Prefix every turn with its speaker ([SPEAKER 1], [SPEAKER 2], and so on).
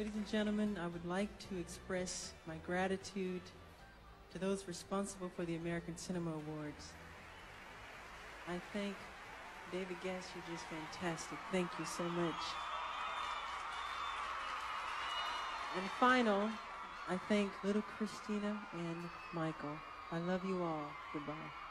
[SPEAKER 1] Ladies and gentlemen, I would like to express my gratitude to those responsible for the American Cinema Awards. I thank David Gest, you're just fantastic. Thank you so much. And final, I thank little Christina and Michael. I love you all. Goodbye.